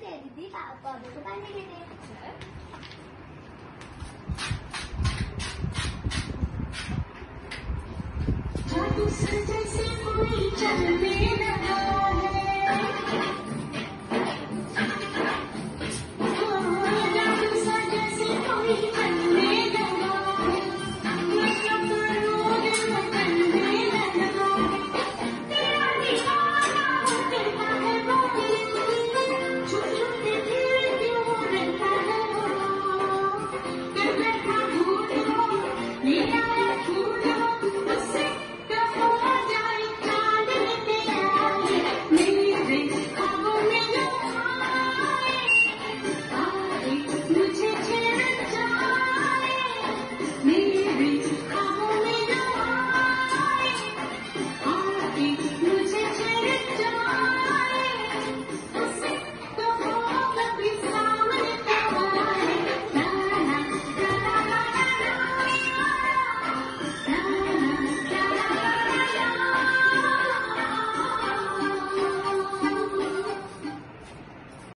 दे दीदी पापा को पानी दे दे जादू सजन से कोई चल मेरा